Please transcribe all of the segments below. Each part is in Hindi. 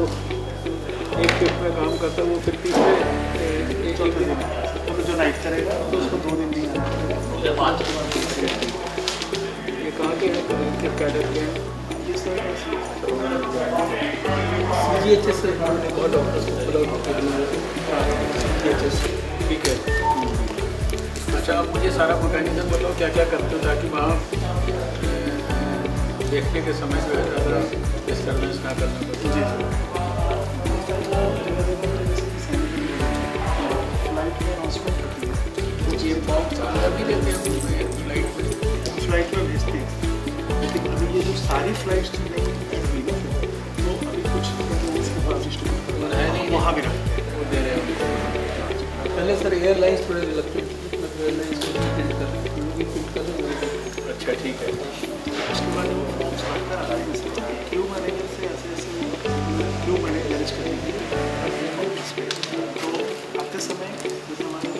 जो एक शिफ्ट में काम करता है वो फिर तीसरे एक दिन तो जो नाइट करेगा तो उसको दो दिन नहीं आना ये कहाँ के हैं? किस कैडर के हैं। जी एच एस ठीक है। अच्छा आप मुझे सारा मैकेनिज्म बताओ क्या क्या करते हो ताकि वहाँ देखने के समय जो है ज़्यादा डिस्टर्बेंस ना करना पड़े जी फ़्लाइट ये बॉक्स अभी देते हैं फ़्लाइट फ़्लाइट में भेजते हैं लेकिन अभी ये जो सारी फ्लाइट्स नहीं हुई ना तो अभी कुछ एयरलाइंस के पास डिस्ट्रीब्यूट है वहाँ भी रखते हैं वो दे रहे हैं पहले सर एयरलाइंस थोड़े रिलक्टेड एयरलाइंस को प्रिंट कर क्योंकि प्रिंट कर देंगे अच्छा ठीक है उसके बाद वो आ रहे हैं क्यू मैनेजर से ऐसे ऐसे क्यू मैनेज करेंगे तो आते समय जैसे हमारे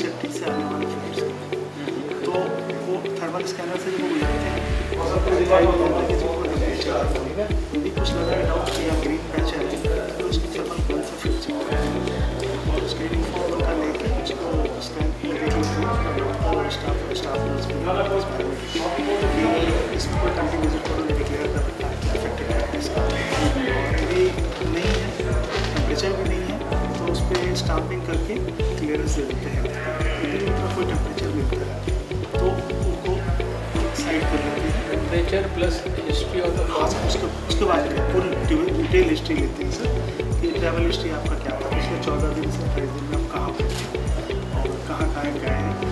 सेफ्टी से आने वाले फ्लाइट्स तो वो थर्मल स्कैनर से जब वो लेते हैं कि यदि कुछ लगा है डाउट कि यहाँ ग्रीन पैच है तो उसकी थर्मल गन से फिर चेक और स्क्रीनिंग फॉर्म उनका लेके उसको स्कैन और स्टाफ स्टाफ नर्स भी कि इसमें कोई कंट्री विज़िट को डिक्लेयर कर रखा है अफेक्टेड है इसका स्टाम्पिंग करके क्लियरेंस दे देते हैं। यदि उनका कोई टेम्परेचर मिलता है। तो उनको साइड कर लेते हैं temperature plus history of the हाँ सर उसके उसके बाद में पूरी डिटेल हिस्ट्री लेते हैं सर कि ट्रैवल हिस्ट्री आपका क्या था पिछले चौदह दिन से अट्ठाईस दिन में आप कहाँ पर और कहाँ कहाँ गए हैं।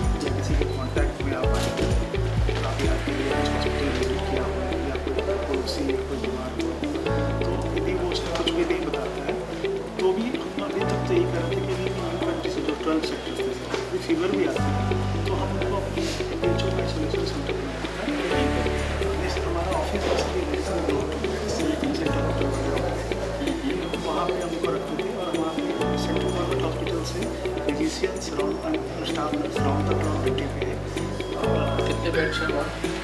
फीवर भी आते हैं तो हम उनको अपनी एच का सोल्यूशन सेंटर में हमारा ऑफ़िस सेंटर वहाँ पे हमको रखते थे और वहाँ गवर्नमेंट हॉस्पिटल से स्टाफ पे है। कितने बेड्स हैं वहाँ?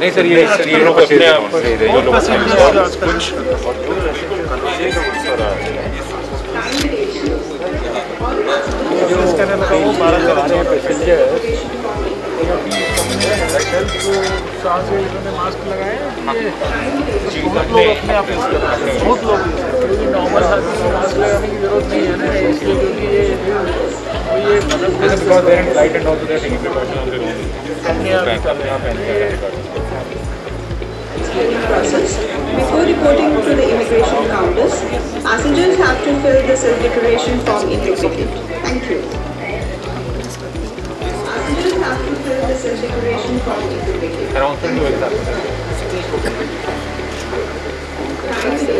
नहीं सर ये सर ये लोग अपने आप ये लोग जो कहने लगा वो बारह सौ रहे हैं पैसेंजर से इन्होंने मास्क लगाए हैं बहुत लोग अपने आप यूज़ कर रहे हैं बहुत लोग यूज़ हैं क्योंकि नॉर्मल मास्क लगाने की ज़रूरत नहीं है ना इसलिए क्योंकि ये ये मतलब. अपने आप ही कर रहे हैं पहन के आ रहे हैं। screening process. Before reporting to the immigration counters, passengers have to fill the self-declaration form in duplicate. Thank you. Passengers have to fill the self-declaration form in duplicate.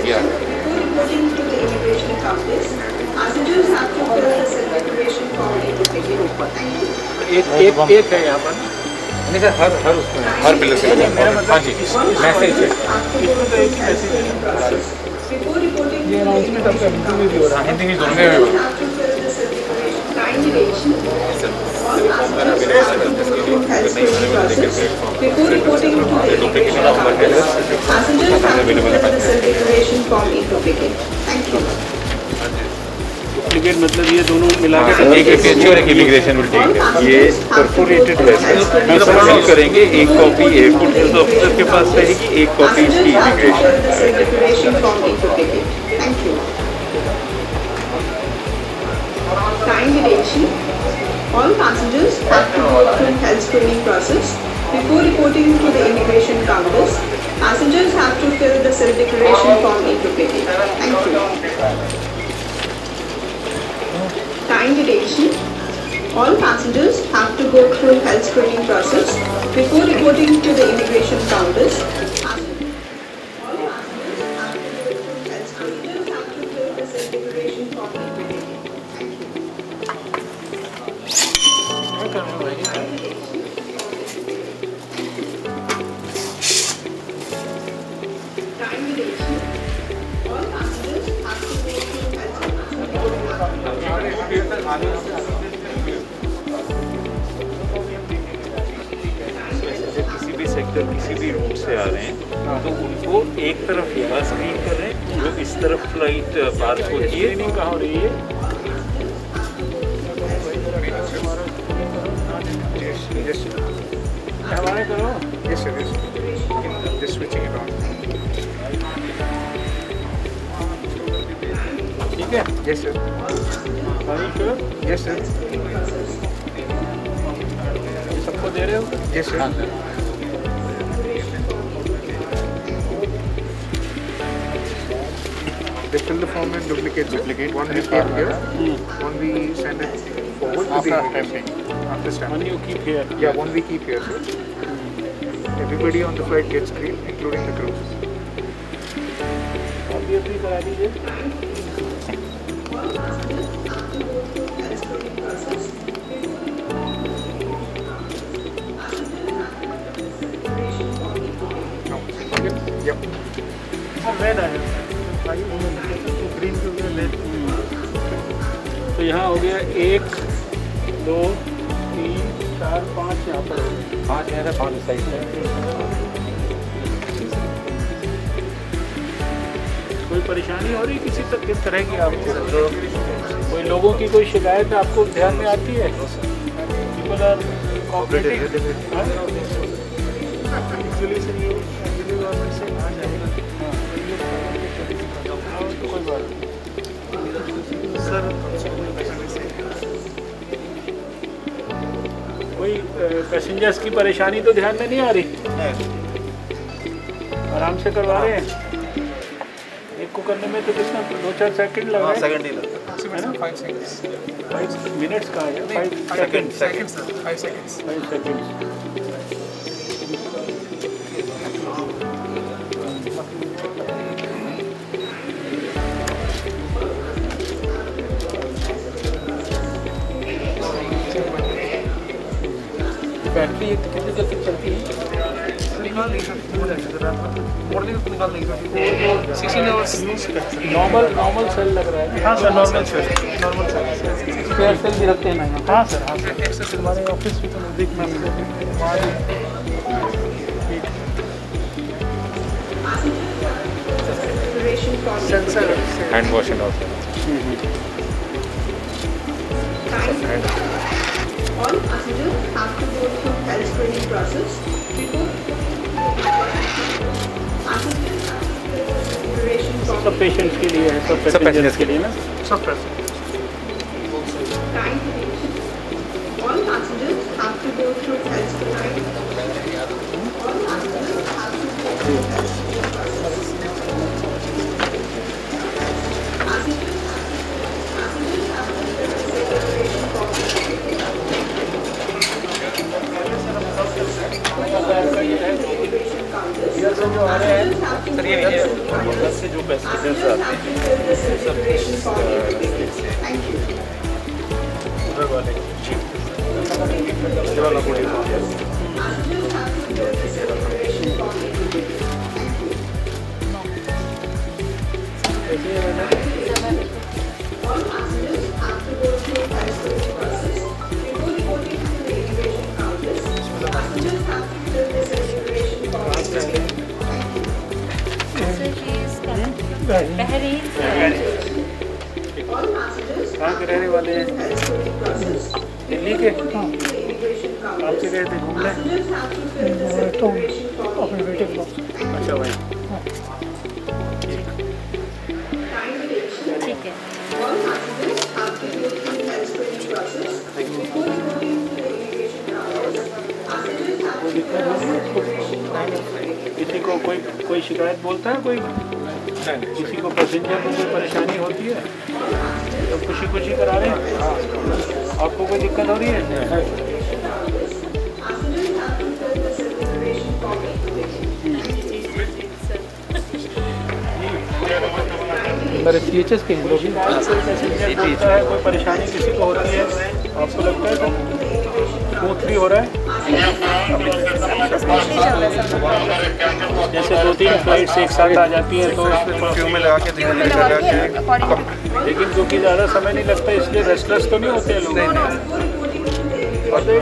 Yeah. Before reporting to the immigration counters, passengers have to fill the self-declaration form in duplicate. Thank you. एक एक एक है यहाँ पर नहीं सर हर हर उसमें हर पिलर से हाँ जी मैसेज है तो ही है the अनाउंसमेंट आपका हिंदी में भी हो रहा है हिंदी में दोनों में भी form in duplicate. Thank you. Duplicate मतलब ये दोनों मिला के इमिग्रेशन विल टेक ये परफोरेटेड है सर हम करेंगे एक कॉपी एयरपोर्ट हेल्थ ऑफिसर के पास रहेगी एक कॉपी इसकी immigration. All passengers have to go through health screening process. Before reporting to the immigration counters, passengers have to fill the self-declaration form in. Thank you. Kind relation. All passengers have to go through health screening process before reporting to the immigration counters. Yeah. Yes, sir. Are you sure? Yes, sir. You support the area? Yes, sir. They fill the form and duplicate. Duplicate. One we keep here. Hmm. One we send it forward after stamping. After stamping. One you keep here. Yeah, one we keep here, sir. Everybody on the flight gets green, including the crew. Obviously, sir, I red green के रेड तो यहाँ हो गया एक दो तीन चार पाँच यहाँ पर। पाँच है पाँच साइड है कोई परेशानी हो रही किसी तक किस तरह की आपको कोई लोगों की कोई शिकायत आपको ध्यान में आती है? पीपल आर एक्चुअली पैसेंजर्स की परेशानी तो ध्यान में नहीं आ रही। आराम से करवा रहे हैं। एक को करने में तो कितना? दो चार सेकंड लगा सेकंड ही है। ना? Five seconds. फाइव मिनट्स का है। Five second five seconds Five seconds. Five second निकाल नहीं sixteen hours normal normal cell लग रहा है। हाँ sir normal sir normal sir spare cell भी रखते हैं ना यहाँ? हाँ सर हाँ सर। हमारे ऑफ़िस भी तो नज़दीक में है। Sensor hand wash and of All passengers have to go through health screening process before सब पेशेंट्स के लिए है सब पैसेंजर्स के लिए ना सब passengers Time duration. All passengers have to go through health screening. All passengers have to go through health हमारे हैं बस से जो पैसेंजर्स आते हैं Thank you. उधर वाले ये वाला कोई कहाँ के रहने वाले हैं। दिल्ली के गए थे घूमने अच्छा भाई को कोई कोई शिकायत बोलता है कोई? किसी को पैसेंजर को कोई परेशानी होती है? तो खुशी खुशी करा रहे हैं? आपको कोई दिक्कत हो रही है? हमारे सी एच एस के हैं लोग कोई बोलता है कोई परेशानी किसी को होती है? आपको लगता है तो स्मूथली हो रहा है? है जैसे दो तीन फ्लाइट्स एक साथ आ जाती हैं तो उसमें क्यों में लगा के क्यों में लगा के लेकिन क्योंकि ज़्यादा समय नहीं लगता इसलिए रेस्टलेस तो नहीं होते हैं लोग। और तो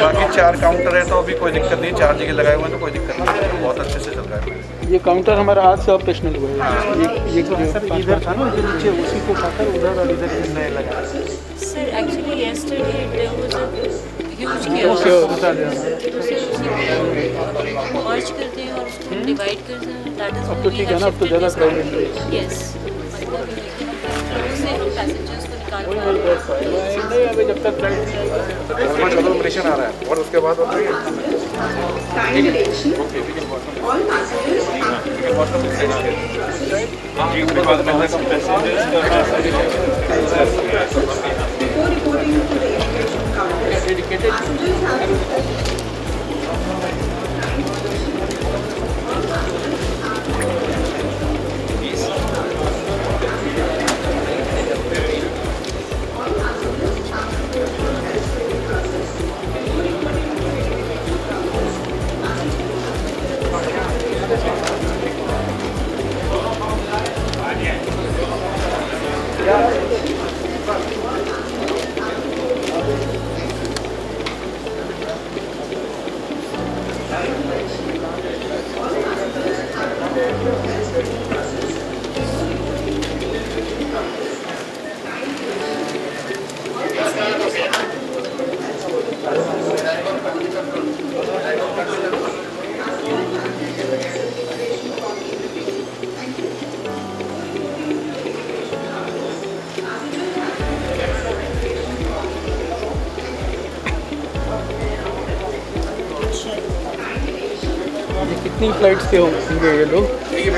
बाकी चार काउंटर है तो अभी कोई दिक्कत नहीं। चार जगह लगाए हुए हैं तो कोई दिक्कत नहीं। है बहुत अच्छे से चल रहा है। ये काउंटर हमारा आज से ऑपरेशनल हुआ है। ये ये जो सर इधर था ना जो नीचे उसी को खाकर उधर और इधर नए लगा। Sir actually yesterday there was a बता दें मर्ज करते हैं और उसको डिवाइड करते हैं दैट इज़ अब तो ठीक है ना अब तो ज़्यादा है। यस मतलब उससे हम पैसेंजर्स को निकाल पा रहे हैं नहीं अभी जब तक फ़्लाइट आ रहा है और उसके बाद before reporting to the are dedicated Yeah. कितनी फ्लाइट्स के होंगे ये लोग? ही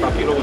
बाकी लोगों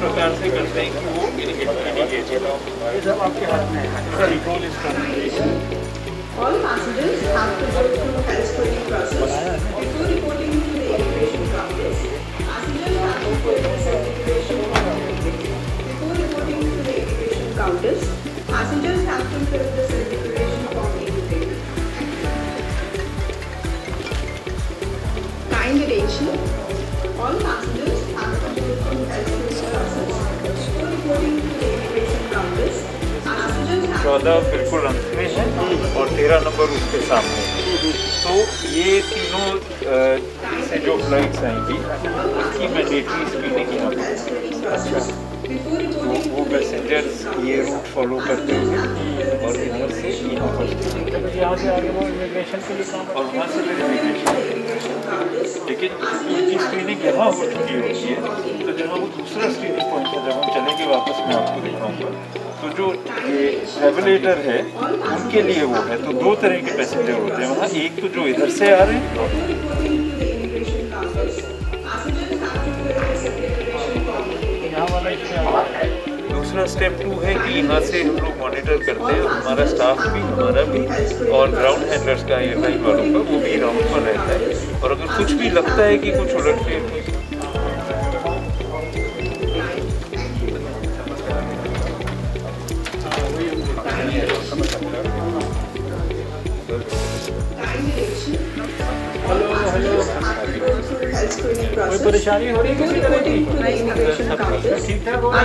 प्रकार से करते हैं कि वो है इसका All passengers have to go through health screening process before reporting to the immigration उसके सामने। तो ये तीनों से जो फ्लाइट्स आएँगी उनकी मैंडेटरी स्क्रीनिंग यहाँ पर तो वो पैसेंजर्स ये रूट फॉलो करते हुए और इधर से यहाँ पर। यहाँ से आगे वो इमिग्रेशन के लिए। काम और वहाँ से फिर। लेकिन उनकी स्क्रीनिंग यहाँ हो चुकी होती है तो जहाँ वो दूसरा स्क्रीनिंग पॉइंट है जब हम चलेंगे वापस, मैं आपको दिखाऊँगा। तो जो ये ट्रेवलेटर है, उनके लिए वो है तो दो तरह के पैसेंजर होते हैं वहाँ एक तो जो इधर से आ रहे हैं। दूसरा स्टेप टू है कि यहाँ से हम लोग मॉनिटर करते हैं, हमारा स्टाफ भी, हमारा भी, और ग्राउंड हैंडलर्स का एयरलाइन वालों का, वो भी राउंड पर रहता है और अगर कुछ भी लगता है कि कुछ उलटफेर कोई परेशानी हो रही है किसी तरह की? ठीक ठाक हो रहा है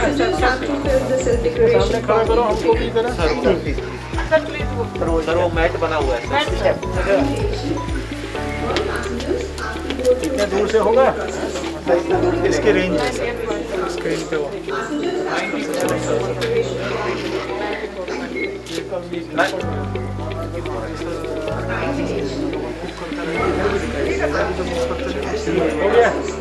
सामने खड़ा करो हमको भी जरा सर वो मैट बना हुआ है कितने दूर से होगा? इसके रेंज स्क्रीन पे हो गया?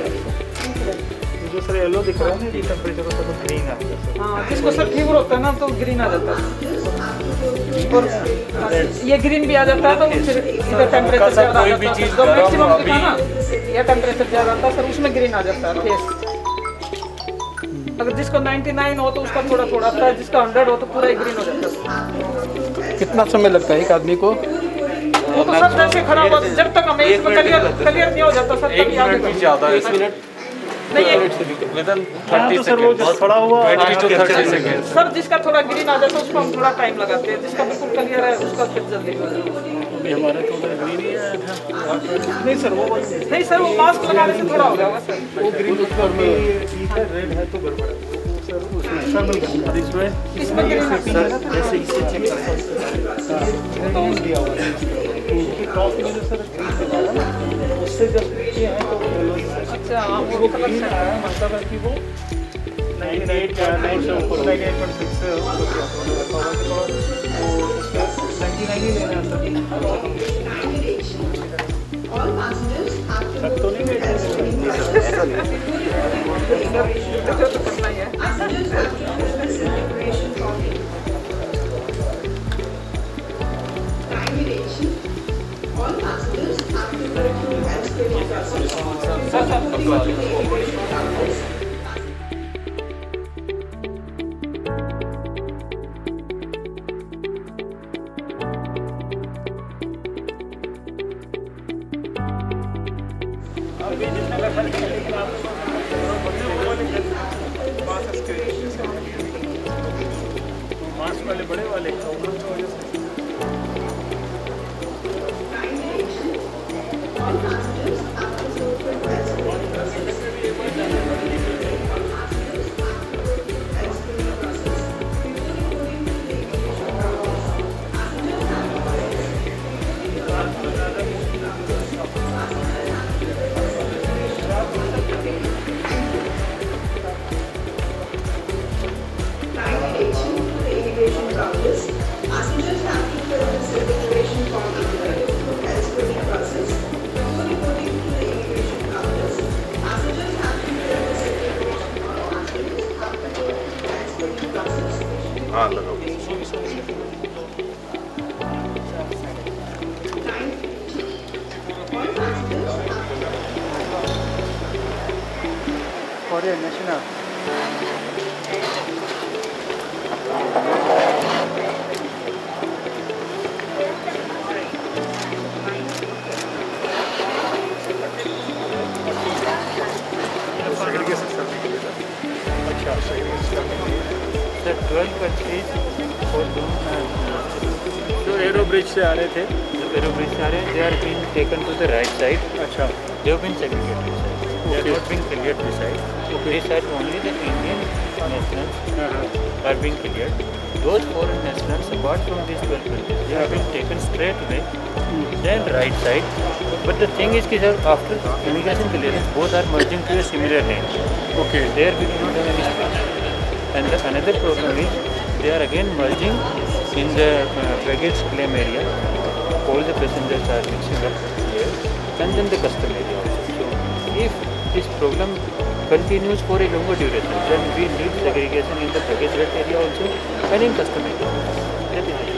जो सर येलो दिख रहा है ना ये टेम्परेचर होता है तो ग्रीन आता है हाँ जिसको सर फीवर होता है ना तो ग्रीन आ जाता है और ये ग्रीन भी आ जाता है तो फिर इधर टेम्परेचर ज़्यादा आ कोई भी चीज़ जो मैक्सिमम अभी- था ना ये टेम्परेचर ज़्यादा था सर उसमें ग्रीन आ जाता है फेस अगर जिसको 99 हो तो उसका थोड़ा थोड़ा आता है जिसका 100 हो तो पूरा ही ग्रीन हो जाता है कितना समय लगता है एक आदमी को? वो तो सब जैसे खड़ा हुआ जब तक हमें इसमें क्लियर क्लियर नहीं हो जाता सर एक तभी आगे मिनट भी ज़्यादा है हाँ तो सर वो जो खड़ा हुआ twenty two thirty second sir जिसका थोड़ा ग्रीन आ जाता है उसको हम थोड़ा टाइम लगाते हैं। जिसका बिल्कुल क्लियर है उसका फिर जल्दी हो जाता है अभी हमारे तो ही नहीं सर वो नहीं सर वो मास्क लगाने से थोड़ा हो सर। वो ग्रीन है रेड है तो गड़बड़ है। इसमें जैसे इसे चेक हैं है है। उससे जब नीचे है तो अच्छा हाँ वो कलर से आया मतलब है कि वो 98 का 9 से ऊपर 98.6 से ऊपर किया मैंने रखा हुआ कि थोड़ा वो उसका 99 ही लेना है have to सर go तो नहीं health screening process. इधर तो करना ही है Gracias. Victoria National. Sir twelve countries और जो एरो ब्रिज से आ रहे थे। जो एरो ब्रिज से आ रहे हैं they are been taken to the right side अच्छा। They have been segregated side they are not been clear to side this only the Indian nationals uh-huh. are being cleared those foreign nationals apart from these 12 countries they have been taken straight away then right side but the thing is sir after immigration clearance both are merging to a similar lane okay there we do not have any space and the another problem is they are again merging in the uh, baggage claim area all the passengers are mixing up here and then the custom area also so if this problem continues for a longer duration then we need segregation in the baggage rate area also and in custom area that is it.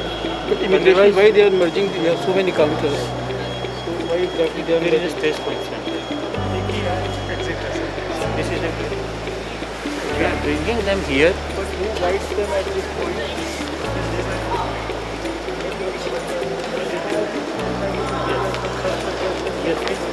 But immigration, why they are merging? They have so many counters. So why exactly they are there is a merging? space constraint this is a we are bringing them here but who guides them at this point yes they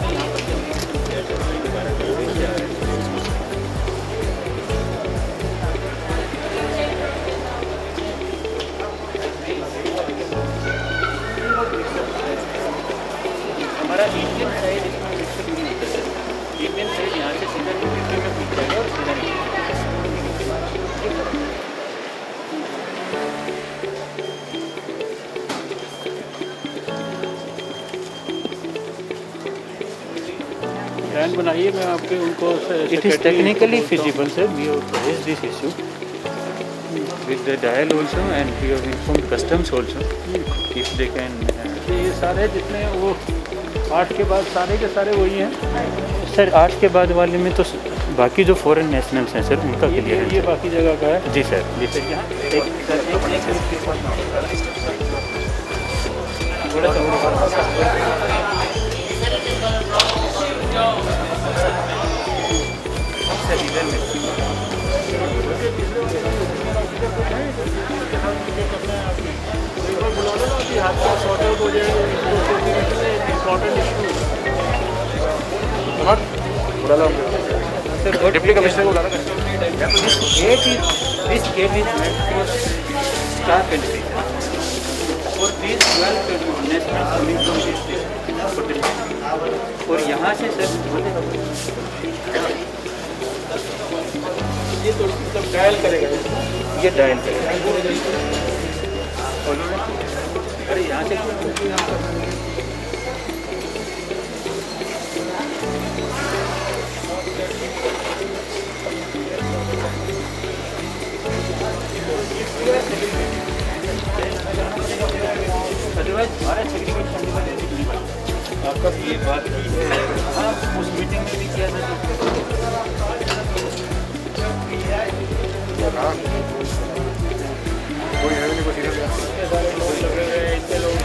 हमारा प्लान बनाइए मैं आपके उनको it is technically feasible sir we have this issue with the dial also and we have informed customs also if they can ये सारे जितने वो आठ के बाद सारे के सारे वही हैं सर आठ के बाद वाले में तो बाकी जो फॉरेन नेशनल्स हैं सर उनका क्लियर है ये बाकी जगह का है जी सर जी सर यहाँ डिप्टी कमिश्नर को gate is this gate is meant for star country और this 12 national coming from this और यहाँ से सर ये तो मतलब डायल करेगा। ये डायल करेगा। अरे यहाँ से आपका ये बात की है। हाँ उस मीटिंग में भी किया था।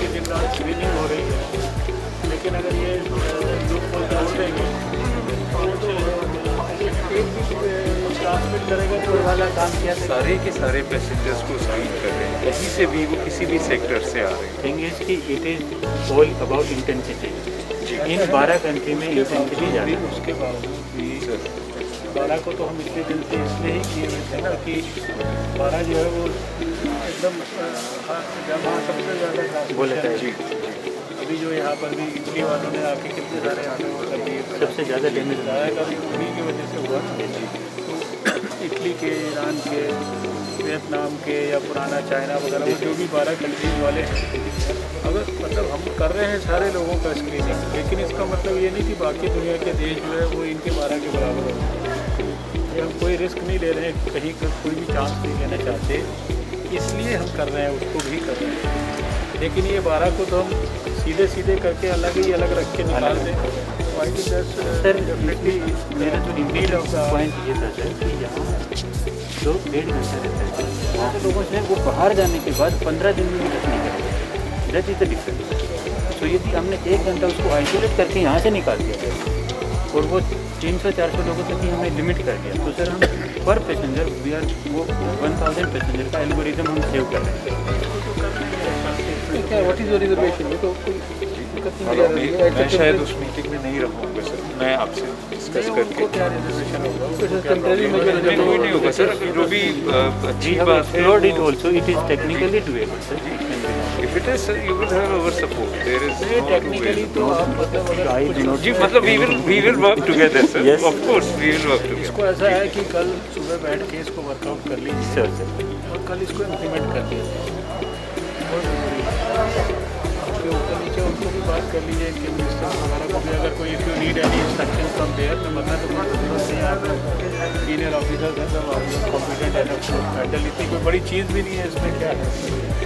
की दिन रात स्क्रीनिंग हो रही है। लेकिन अगर ये को डाल देंगे तो ट्रांसमिट करेगा तो वाला काम किया सारे के सारे पैसेंजर्स को साइन कर रहे हैं। कहीं से भी वो किसी भी सेक्टर से आ रहे हैं। थिंग इज़ कि it is all about intensity in बारह कंट्री में इंटेंसिटी ज़्यादा है। उसके बावजूद भी बारह को तो हम इतने दिन से इसलिए ही किए हुए थे ना कि बारह जो है वो एकदम हाँ, सबसे ज़्यादा बोला जी अभी जो यहाँ पर भी इटली वालों ने आके कितने सारे आटे वो कर दिए सबसे ज़्यादा डैमेज ज़्यादा का भी की वजह से हुआ। तो इटली के ईरान के वियतनाम के या पुराना चाइना वगैरह वो जो भी बारह कंट्रीज़ वाले हैं। अगर मतलब हम कर रहे हैं सारे लोगों का स्क्रीनिंग लेकिन इसका मतलब ये नहीं कि बाकी दुनिया के देश जो है वो इनके बारह के बराबर हो। हम कोई रिस्क नहीं ले रहे हैं कहीं कोई भी चांस नहीं लेना चाहते। इसलिए हम कर रहे हैं उसको भी कर रहे हैं। लेकिन ये बारह को तो हम सीधे सीधे करके अलग ही अलग रख के निकाल दें। सर डेफिनेटली मेरा जो इमेज पॉइंट ये था सर कि यहाँ जो डेढ़ घंटा रहता है। सारे लोगों से वो बाहर जाने के बाद पंद्रह दिन में भी टच नहीं करेंगे दैट इज़ द डिफरेंस तो यदि हमने एक घंटा उसको आइसोलेट करके यहाँ से निकाल दिया। और वो तीन सौ चार सौ लोगों तक ही हमें लिमिट कर दिया। तो सर हम पर पैसेंजर वी आर वो वन थाउज़ेंड पैसेंजर का एल्गोरिदम हम सेव कर रहे हैं। व्हाट इज़ योर रिजर्वेशन ये तो मैं शायद उस मीटिंग में नहीं रहूँगा सर। मैं आपसे डिस्कस करके क्या रिजर्वेशन होगा? नहीं कोई नहीं होगा सर। जो भी बात है is technically doable, sir. If it is sir you will have our support there is technically तो आप मतलब अगर. जी मतलब we will we will work together sir Yes. Of course we will work together इसको ऐसा है कि कल सुबह बैठ के इसको वर्कआउट कर लीजिए। Sure, sir. और कल इसको इम्प्लीमेंट कर लीजिए। आपके ऊपर नीचे उनको भी बात कर लीजिए इनके मिनिस्टर वगैरह को भी अगर कोई if you need any instruction from there तो मतलब तो बहुत ज़रूरत है। आप सीनियर ऑफिसर हैं सब आप लोग कॉम्पिटेंट है हैंडल इतनी कोई बड़ी चीज़ भी नहीं है इसमें क्या है?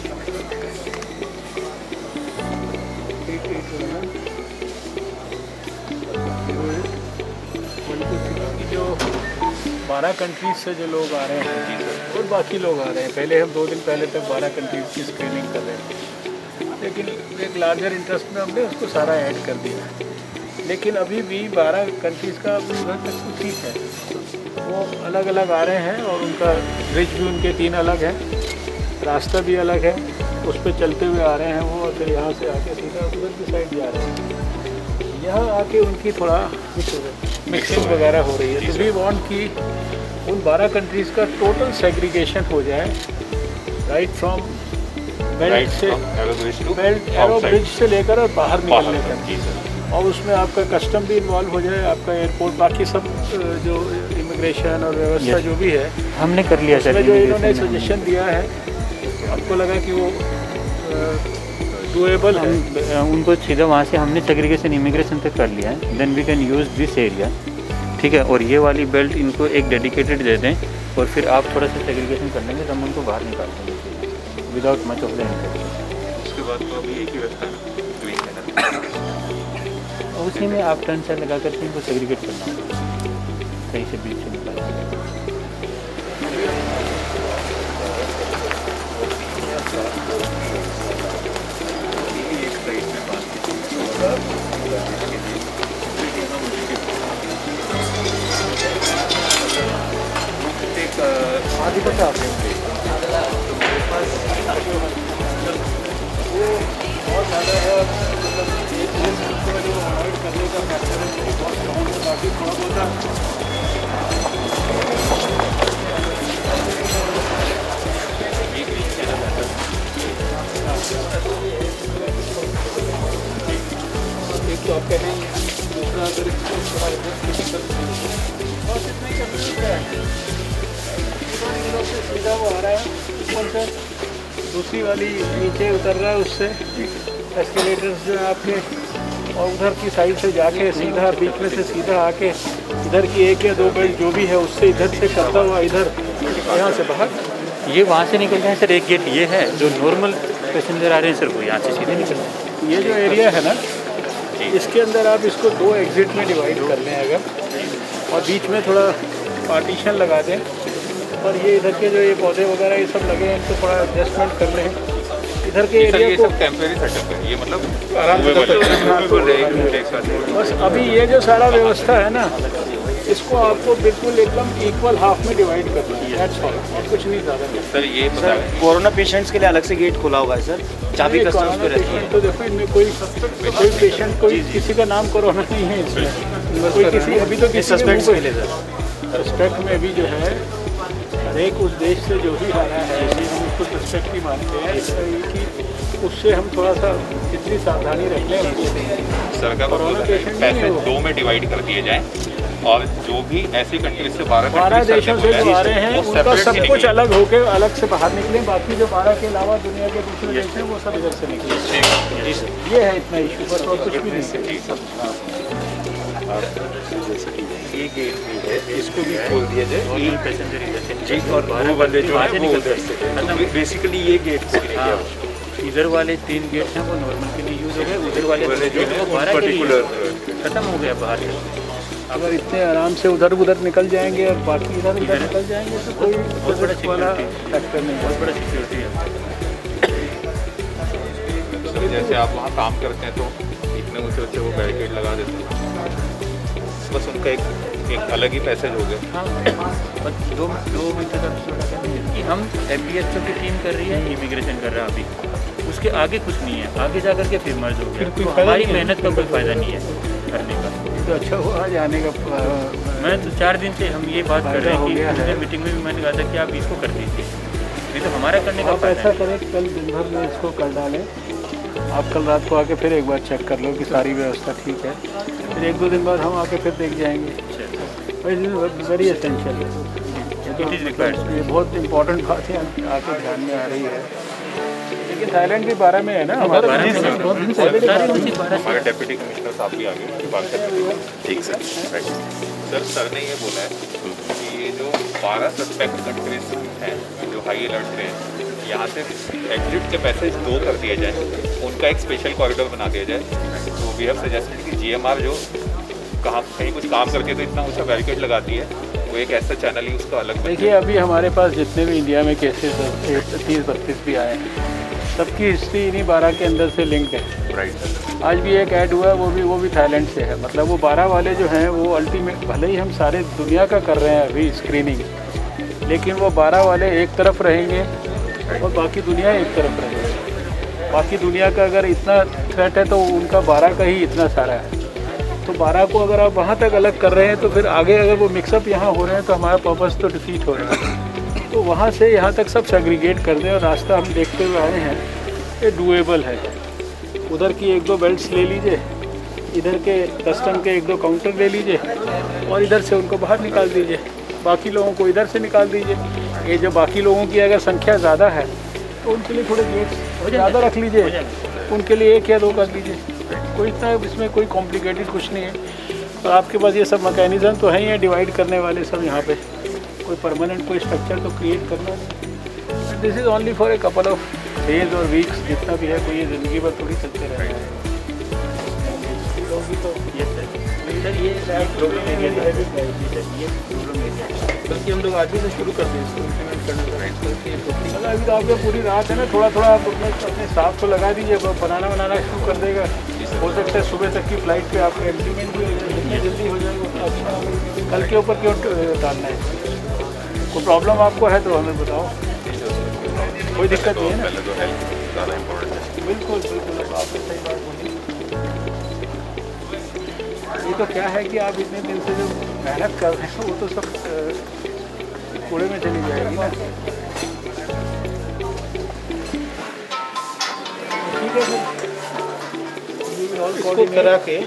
बारह कंट्रीज़ से जो लोग आ रहे हैं, और बाकी लोग आ रहे हैं। पहले हम दो दिन पहले तक बारह कंट्रीज़ की स्क्रीनिंग कर रहे थे। लेकिन एक लार्जर इंटरेस्ट में हमने उसको सारा ऐड कर दिया। लेकिन अभी भी बारह कंट्रीज़ का ठीक है। वो अलग अलग आ रहे हैं और उनका ब्रिज भी उनके तीन अलग है। रास्ता भी अलग है। उस पर चलते हुए आ रहे हैं वो और फिर यहाँ से आके सीधा उधर की साइड जा रहे हैं। यहाँ आके उनकी थोड़ा मिक्सिंग वगैरह हो रही है। तो वी वांट कि उन बारह कंट्रीज़ का टोटल सेग्रीगेशन हो जाए राइट फ्रॉम बेल्ट से बेल्ट एरो ब्रिज से लेकर और बाहर निकलने तक। और उसमें आपका कस्टम भी इन्वॉल्व हो जाए आपका एयरपोर्ट बाकी सब जो इमिग्रेशन और व्यवस्था जो भी है हमने कर लिया सर जो इन्होंने सजेशन दिया है आपको लगा कि वो डुएबल हम उनको सीधा वहाँ से हमने सेग्रीगेशन इमिग्रेशन तक कर लिया है। Then we can use this area ठीक है? और ये वाली बेल्ट इनको एक डेडिकेटेड दे दें और फिर आप थोड़ा सा सेग्रीगेशन कर लेंगे तो हम उनको बाहर निकाल देंगे। विदाउट मच ऑफ़ उसके बाद तो अभी एक ही व्यवस्था ट्वीट ना? उसी में आप टर्न से लगा करके इनको सेग्रीगेट करना। कहीं से बीच से निकाल बात एक आदि पता आपने बहुत ज़्यादा है अवॉइड करने का फैक्टर बहुत कम तो रहे हैं दूसरा अगर ही है सीधा वो आ रहा है ऊपर से दूसरी वाली नीचे उतर रहा है उससे। एस्केलेटर्स जो है आपके और उधर की साइड से जाके सीधा बीच में से सीधा आके इधर की एक या दो बेल्ट जो भी है उससे इधर से करता हुआ इधर यहाँ से बाहर। ये वहाँ से निकल जाए सर एक गेट ये है जो नॉर्मल पैसेंजर आ रहे हैं सर वो यहाँ से सीधे निकल जाए ये जो एरिया है ना इसके अंदर आप इसको दो एग्जिट में डिवाइड कर लें अगर। और बीच में थोड़ा पार्टीशन लगा दें। और ये इधर के जो ये पौधे वगैरह ये सब लगे हैं इनको थोड़ा एडजस्टमेंट कर लें। इधर के एरिया को सब टेम्परेरी सेटअप है। ये मतलब आराम से है। है। बस अभी ये जो सारा व्यवस्था है ना इसको आपको बिल्कुल एकदम इक्वल हाफ़ में डिवाइड करना है और कुछ नहीं ज़्यादा सर ये बता रहे कोरोना पेशेंट्स के लिए अलग से गेट खुला हुआ है सर चाबी नहीं, पे रहती है। तो देखो इनमें कोई कोई पेशेंट कोई किसी का नाम कोरोना नहीं है इसमें। कोई किसी अभी तो किसी के पे- लिए सर सस्पेक्ट में भी जो है हर एक उस देश से जो भी आ रहा है हम उसको सस्पेक्ट ही मानते हैं। कि उससे हम थोड़ा सा इतनी सावधानी रख लें। सर का कोरोना पेशेंट पैसे दो में डिवाइड कर दिए जाए। और जो भी ऐसी कंट्रीज़ से बारह बारह देशों से जो आ रहे हैं उनका सब कुछ अलग होके अलग से बाहर निकले बाकी जो बारह के अलावा दुनिया के दूसरे देश हैं वो सब इधर से निकले ये है इतना इशू बस और कुछ भी नहीं। है। ये गेट भी है इसको भी खोल दिया जाए। पैसेंजर जी और दो बंदे जो है वो उधर से बेसिकली ये गेट खोल दिया इधर वाले तीन गेट हैं वो नॉर्मल के लिए यूज़ हो गए उधर वाले वाले जो है वो वो बारह पर्टिकुलर खत्म हो गया बाहर अगर इतने आराम से उधर उधर निकल जाएँगे और बाकी इधर उधर निकल जाएँगे तो कोई बहुत बड़ा सिक्योरिटी फैक्टर नहीं बहुत बड़ा सिक्योरिटी है। सर जैसे आप वहाँ काम करते हैं तो इतने ऊँचे ऊँचे वो बैरिकेड लगा देते हैं। बस उनका एक एक अलग ही पैसेज हो गया। हाँ बस दो दो मिनट का हम एम बी एच ओ की टीम कर रही है? इमिग्रेशन कर रहा है अभी। उसके आगे कुछ नहीं है। आगे जा करके फिर मर्ज हो गया। तो हमारी मेहनत का कोई फ़ायदा नहीं है। करने का। तो अच्छा हुआ जाने का मैं तो चार दिन से हम ये बात कर रहे हैं कि है। मीटिंग में भी मैंने कहा था कि आप इसको कर दीजिए। नहीं तो हमारा करने का आप ऐसा करें कल दिन भर में इसको कर डालें। आप कल रात को आके फिर एक बार चेक कर लो कि सारी व्यवस्था ठीक है। फिर एक दो दिन बाद हम आके फिर देख जाएँगे। वेरी एसेंशियल है. ये बहुत इम्पोर्टेंट बात है आके ध्यान में आ रही है। लेकिन थाईलैंड भी बारह में है ना हमारा है। डेप्यूटी कमिश्नर साहब भी आ गए बात ठीक सर सर सर ने ये बोला है कि ये जो बारह सस्पेक्ट कंट्रीज़ हैं जो हाई अलर्ट पे हैं यहाँ से एग्जिट के पैसेज दो कर दिए जाए। उनका एक स्पेशल कॉरिडोर बना दिया जाए। तो वी हैव सजेस्टेड कि जीएमआर जो कहाँ कहीं कुछ काम करके तो इतना ऊँचा बैरिकेड लगाती है वो एक ऐसा चैनल ही उसका अलग देखिए अभी हमारे पास जितने भी इंडिया में केसेस तीस बत्तीस भी आए हैं। सबकी हिस्ट्री इन्हीं बारह के अंदर से लिंक है। राइट आज भी एक ऐड हुआ है वो भी वो भी थाईलैंड से है। मतलब वो बारह वाले जो हैं वो अल्टीमेट भले ही हम सारे दुनिया का कर रहे हैं अभी स्क्रीनिंग लेकिन वो बारह वाले एक तरफ़ रहेंगे और बाकी दुनिया एक तरफ़ रहेगी। बाकी दुनिया का अगर इतना थ्रेट है तो उनका बारह का ही इतना सारा है। तो बारह को अगर आप वहाँ तक अलग कर रहे हैं तो फिर आगे अगर वो मिक्सअप यहाँ हो रहे हैं तो हमारा पर्पज़ तो डिफीट हो रहा है। तो वहाँ से यहाँ तक सब सेग्रीगेट कर दें और रास्ता हम देखते हुए आए हैं। ये डुएबल है। उधर की एक दो बेल्ट्स ले लीजिए। इधर के कस्टम के एक दो काउंटर ले लीजिए और इधर से उनको बाहर निकाल दीजिए। बाकी लोगों को इधर से निकाल दीजिए। ये जो बाकी लोगों की अगर संख्या ज़्यादा है तो उनके लिए थोड़े गेट्स ज़्यादा रख लीजिए। उनके लिए एक या दो कर लीजिए। कोई इतना इसमें कोई कॉम्प्लिकेटेड कुछ नहीं है। और आपके पास ये सब मैकेनिज़्म तो है ही है डिवाइड करने वाले सब यहाँ पे। कोई परमानेंट कोई स्ट्रक्चर तो क्रिएट करना नहीं this is only for a couple of days और वीक्स जितना भी है कोई ये ज़िंदगी भर थोड़ी चलते रहेगा तो सर ये बल्कि हम लोग आज ही से शुरू कर दें इसको इम्प्लीमेंट करना मतलब अभी तो आपको पूरी रात है ना थोड़ा थोड़ा आप अपने अपने स्टाफ को लगा दीजिए बनाना बनाना शुरू कर देगा। हो सकता है सुबह तक की फ़्लाइट पे आपका इम्प्लीमेंट भी हो जाए जितना जल्दी हो जाएगा अच्छा। कल के ऊपर क्यों डालना है? कोई प्रॉब्लम आपको है तो हमें बताओ। कोई दिक्कत नहीं है ना? बिल्कुल बिल्कुल आपने सही बात बोली। ये तो क्या है कि आप इतने दिन से जो मेहनत कर रहे हैं वो तो सब कूड़े में चली जाएगी ना। ठीक है इसको करा के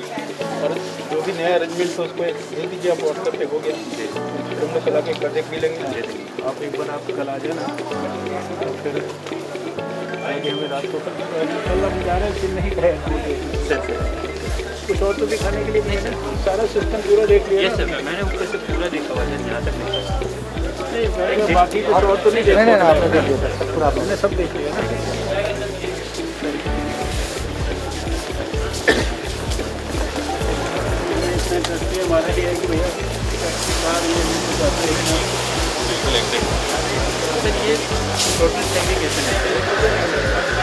और जो भी नया अरेंजमेंट है उसको दे दीजिए आप व्हाट्सएप पे हो गया। हम लोग कल आके प्रोजेक्ट भी लेंगे। आप एक बार आप कल आ जाना। तो फिर आएँगे हमें रात को कल। हम जा रहे हैं फिर नहीं गए कुछ और तो दिखाने के लिए नहीं है ना? सारा सिस्टम पूरा देख लिया सर मैंने ऊपर से पूरा देखा हुआ है यहाँ तक नहीं बाकी कुछ और तो नहीं देखा। नहीं नहीं आपने देख लिया। सब पूरा मैंने सब देख लिया ना। हमारे ये है कि भैया सर ये टोटल सेग्रीगेशन है?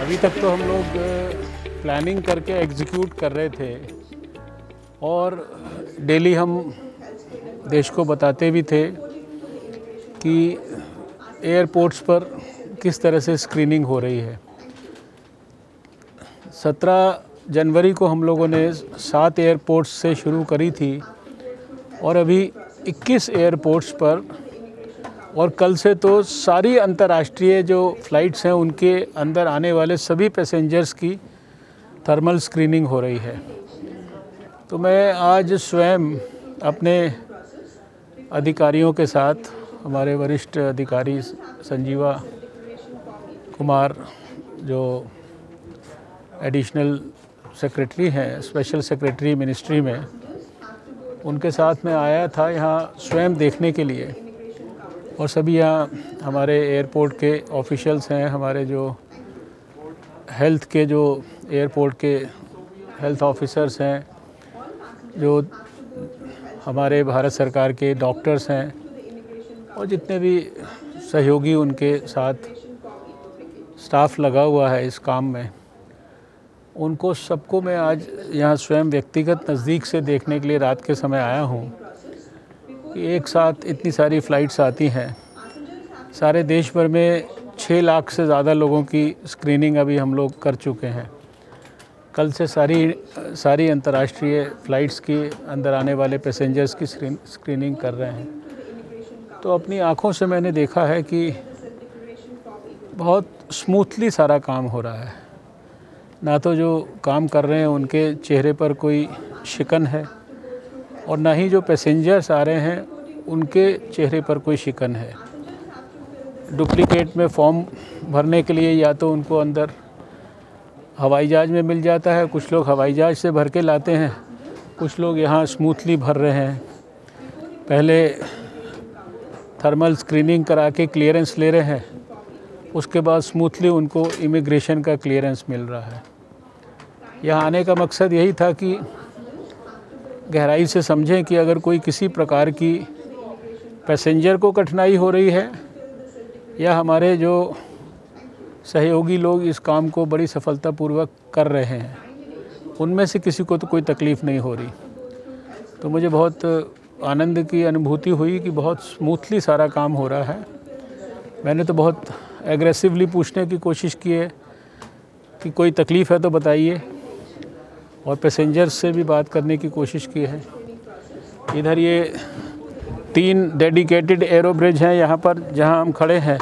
अभी तक तो हम लोग प्लानिंग करके एग्जीक्यूट कर रहे थे। और डेली हम देश को बताते भी थे कि एयरपोर्ट्स पर किस तरह से स्क्रीनिंग हो रही है। सत्रह जनवरी को हम लोगों ने सात एयरपोर्ट्स से शुरू करी थी और अभी 21 एयरपोर्ट्स पर, और कल से तो सारी अंतर्राष्ट्रीय जो फ़्लाइट्स हैं, उनके अंदर आने वाले सभी पैसेंजर्स की थर्मल स्क्रीनिंग हो रही है। तो मैं आज स्वयं अपने अधिकारियों के साथ, हमारे वरिष्ठ अधिकारी संजीवा कुमार, जो एडिशनल सेक्रेटरी हैं स्पेशल सेक्रेटरी मिनिस्ट्री में उनके साथ में आया था यहाँ स्वयं देखने के लिए। और सभी यहाँ हमारे एयरपोर्ट के ऑफिशियल्स हैं, हमारे जो हेल्थ के जो एयरपोर्ट के हेल्थ ऑफिसर्स हैं, जो हमारे भारत सरकार के डॉक्टर्स हैं, और जितने भी सहयोगी उनके साथ स्टाफ लगा हुआ है इस काम में। उनको सबको मैं आज यहाँ स्वयं व्यक्तिगत नज़दीक से देखने के लिए रात के समय आया हूँ। एक साथ इतनी सारी फ़्लाइट्स आती हैं। सारे देश भर में छः लाख से ज़्यादा लोगों की स्क्रीनिंग अभी हम लोग कर चुके हैं। कल से सारी सारी अंतर्राष्ट्रीय फ़्लाइट्स की अंदर आने वाले पैसेंजर्स की स्क्रीन, स्क्रीनिंग कर रहे हैं। तो अपनी आँखों से मैंने देखा है कि बहुत स्मूथली सारा काम हो रहा है। ना तो जो काम कर रहे हैं, उनके चेहरे पर कोई शिकन है और ना ही जो पैसेंजर्स आ रहे हैं, उनके चेहरे पर कोई शिकन है। डुप्लीकेट में फॉर्म भरने के लिए या तो उनको अंदर हवाई जहाज़ में मिल जाता है, कुछ लोग हवाई जहाज़ से भर के लाते हैं, कुछ लोग यहाँ स्मूथली भर रहे हैं। पहले थर्मल स्क्रीनिंग करा के क्लियरेंस ले रहे हैं। उसके बाद स्मूथली उनको इमिग्रेशन का क्लियरेंस मिल रहा है। यहाँ आने का मकसद यही था कि गहराई से समझें कि अगर कोई किसी प्रकार की पैसेंजर को कठिनाई हो रही है, या हमारे जो सहयोगी लोग इस काम को बड़ी सफलतापूर्वक कर रहे हैं, उनमें से किसी को तो कोई तकलीफ़ नहीं हो रही। तो मुझे बहुत आनंद की अनुभूति हुई कि बहुत स्मूथली सारा काम हो रहा है। मैंने तो बहुत एग्रेसिवली पूछने की कोशिश की है कि कोई तकलीफ़ है तो बताइए। और पैसेंजर्स से भी बात करने की कोशिश की है। इधर ये तीन डेडिकेटेड एरो ब्रिज हैं यहाँ पर, जहाँ हम खड़े हैं।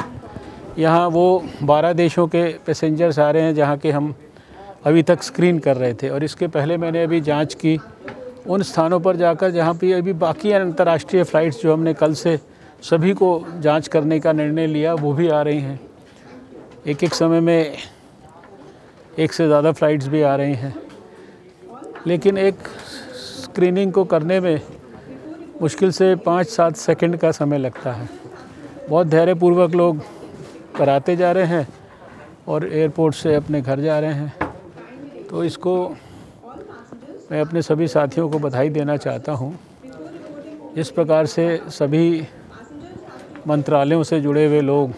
यहाँ वो बारह देशों के पैसेंजर्स आ रहे हैं जहाँ के हम अभी तक स्क्रीन कर रहे थे। और इसके पहले मैंने अभी जाँच की। उन स्थानों पर जाकर जहाँ पे अभी बाकी अंतर्राष्ट्रीय फ़्लाइट्स जो हमने कल से सभी को जाँच करने का निर्णय लिया, वो भी आ रही हैं। एक एक समय में एक से ज़्यादा फ़्लाइट्स भी आ रही हैं। लेकिन एक स्क्रीनिंग को करने में मुश्किल से पाँच सात सेकंड का समय लगता है। बहुत धैर्यपूर्वक लोग कराते जा रहे हैं और एयरपोर्ट से अपने घर जा रहे हैं। तो इसको मैं अपने सभी साथियों को बधाई देना चाहता हूँ। इस प्रकार से सभी मंत्रालयों से जुड़े हुए लोग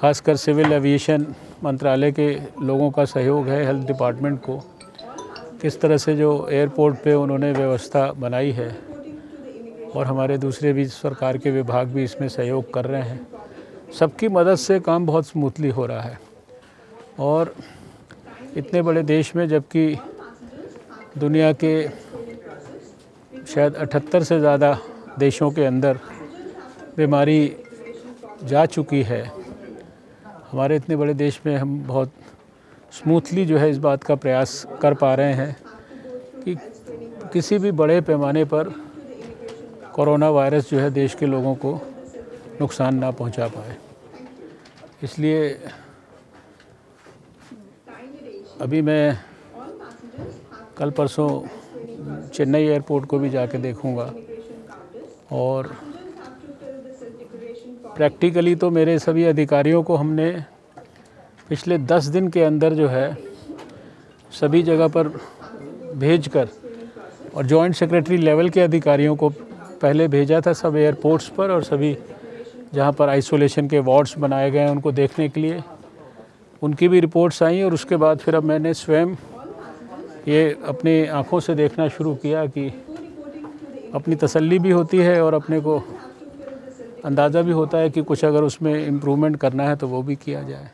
खासकर सिविल एविएशन मंत्रालय के लोगों का सहयोग है हेल्थ डिपार्टमेंट को, किस तरह से जो एयरपोर्ट पे उन्होंने व्यवस्था बनाई है और हमारे दूसरे भी सरकार के विभाग भी इसमें सहयोग कर रहे हैं। सबकी मदद से काम बहुत स्मूथली हो रहा है। और इतने बड़े देश में जबकि दुनिया के शायद अठहत्तर से ज़्यादा देशों के अंदर बीमारी जा चुकी है हमारे इतने बड़े देश में हम बहुत स्मूथली जो है इस बात का प्रयास कर पा रहे हैं कि किसी भी बड़े पैमाने पर कोरोना वायरस जो है देश के लोगों को नुकसान ना पहुँचा पाए। इसलिए अभी मैं कल परसों चेन्नई एयरपोर्ट को भी जाके देखूँगा और प्रैक्टिकली तो मेरे सभी अधिकारियों को हमने पिछले दस दिन के अंदर जो है, सभी जगह पर भेज कर और जॉइंट सेक्रेटरी लेवल के अधिकारियों को पहले भेजा था सब एयरपोर्ट्स पर और सभी जहाँ पर आइसोलेशन के वार्ड्स बनाए गए हैं उनको देखने के लिए। उनकी भी रिपोर्ट्स आई और उसके बाद फिर अब मैंने स्वयं ये अपनी आँखों से देखना शुरू किया कि अपनी तसल्ली भी होती है और अपने को अंदाज़ा भी होता है कि कुछ अगर उसमें इम्प्रूवमेंट करना है तो वो भी किया जाए।